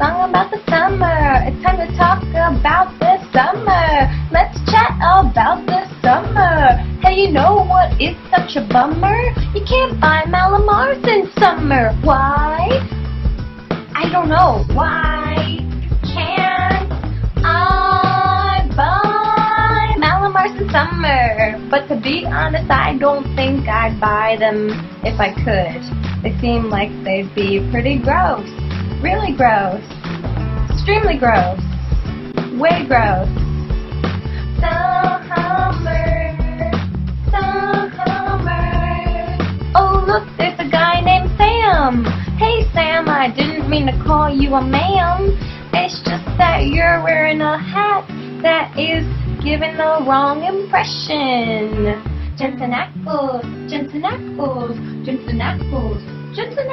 song about the summer. It's time to talk about the summer. Let's chat about the summer. Hey, you know what is such a bummer? You can't buy Mallomars in summer. Why? I don't know. Why can't I buy Mallomars in summer? But to be honest, I don't think I'd buy them if I could. They seem like they'd be pretty gross. Really gross. Extremely gross. Way gross. Summer. Summer. Oh, look, there's a guy named Sam. Hey, Sam, I didn't mean to call you a ma'am. It's just that you're wearing a hat that is giving the wrong impression. Jensen Ackles, Jensen Ackles, Jensen Ackles, Jensen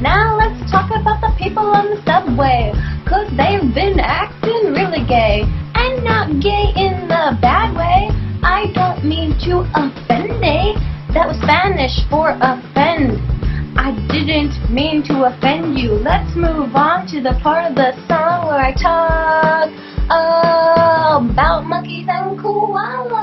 Now let's talk about the people on the subway, cause they've been acting really gay. And not gay in the bad way, I don't mean to offend, eh? That was Spanish for offend. I didn't mean to offend you. Let's move on to the part of the song where I talk about monkeys and koalas.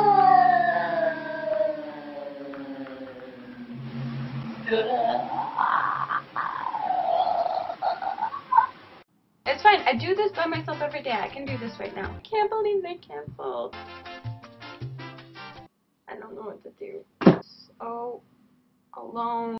It's fine. I do this by myself every day. I can do this right now. I can't believe they canceled. I don't know what to do. So alone.